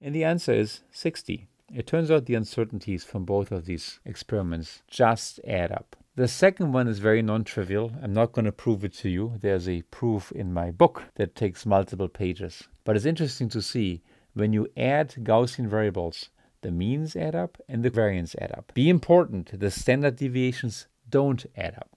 And the answer is 60. It turns out the uncertainties from both of these experiments just add up. The second one is very non trivial. I'm not going to prove it to you. There's a proof in my book that takes multiple pages. But it's interesting to see when you add Gaussian variables, the means add up and the variance add up. Be important, the standard deviations don't add up.